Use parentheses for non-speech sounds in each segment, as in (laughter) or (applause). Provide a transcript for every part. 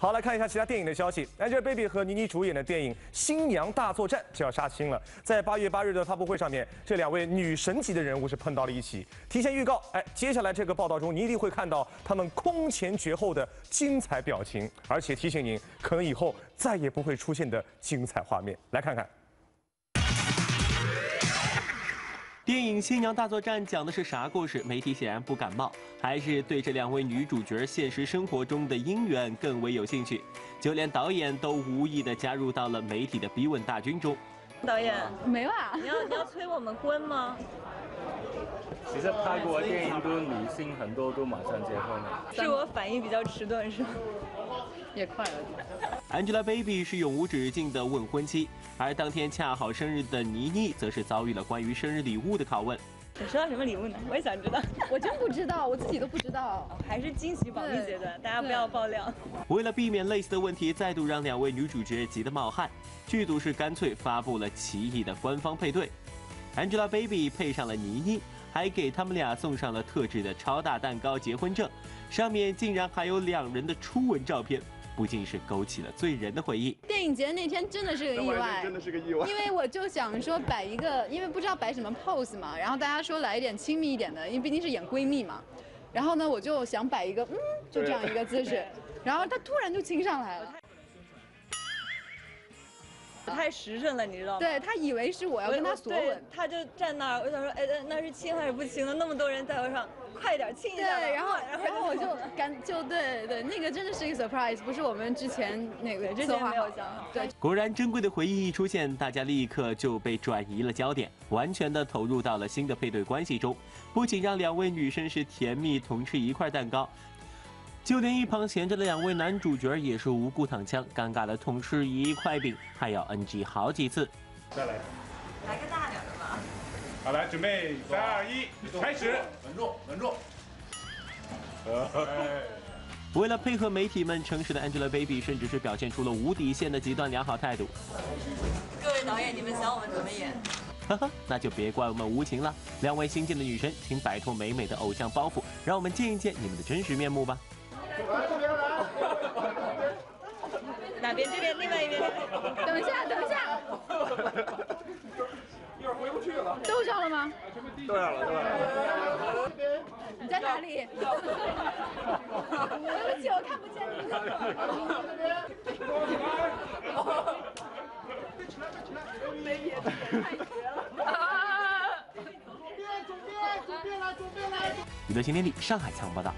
好，来看一下其他电影的消息。Angelababy 和倪妮主演的电影《新娘大作战》就要杀青了。在八月八日的发布会上面，这两位女神级的人物是碰到了一起。提前预告，哎，接下来这个报道中，你一定会看到他们空前绝后的精彩表情，而且提醒您，可能以后再也不会出现的精彩画面。来看看。电影《新娘大作战》讲的是啥故事？媒体显然不感冒，还是对这两位女主角现实生活中的姻缘更为有兴趣。就连导演都无意的加入到了媒体的逼问大军中。导演没吧？你要你要催我们婚吗？其实拍过电影都女性很多都马上结婚了。是我反应比较迟钝是吗？也快了。Angelababy 是永无止境的问婚期，而当天恰好生日的倪妮则是遭遇了关于生日礼物的拷问。你收到什么礼物呢？我也想知道。(laughs) 我真不知道，我自己都不知道。还是惊喜保密阶段，大家不要爆料。为了避免类似的问题再度让两位女主角急得冒汗，剧组是干脆发布了奇异的官方配对，Angelababy 配上了倪妮，还给他们俩送上了特制的超大蛋糕结婚证，上面竟然还有两人的初吻照片。不禁是勾起了醉人的回忆。电影节那天真的是个意外，真的是个意外。因为我就想说摆一个，因为不知道摆什么 pose 嘛，然后大家说来一点亲密一点的，因为毕竟是演闺蜜嘛。然后呢，我就想摆一个，嗯，就这样一个姿势。然后他突然就亲上来了。太实诚了，你知道吗？对他以为是我要跟他索吻，他就站那儿，我想说，哎，那是亲还是不亲呢？那么多人在我上，快点亲一下。对，然后然后我就赶就对对，那个真的是一个 surprise，不是我们之前那个之前没有想好。对，果然珍贵的回忆一出现，大家立刻就被转移了焦点，完全的投入到了新的配对关系中，不仅让两位女生是甜蜜同吃一块蛋糕。就连一旁闲着的两位男主角也是无故躺枪，尴尬的痛吃一块饼，还要 NG 好几次。再来，来个大点的吧。好，来准备，三二一，开始，稳住，稳住。为了配合媒体们，诚实的 Angelababy 甚至是表现出了无底线的极端良好态度。各位导演，你们想我们怎么演？呵呵，那就别怪我们无情了。两位新晋的女神，请摆脱美美的偶像包袱，让我们见一见你们的真实面目吧。(laughs) 哪边？这边，另外一边。等一下，等一下。一会儿回不去了。都上了吗？都上了，都上了。你在哪里？对不起，我看不见你。没 (laughs) 演，太绝了。左边，左边，左边来，左边来。娱乐新天地上海采访报道。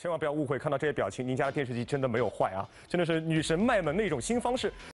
千万不要误会，看到这些表情，您家的电视机真的没有坏啊，真的是女神卖萌的一种新方式。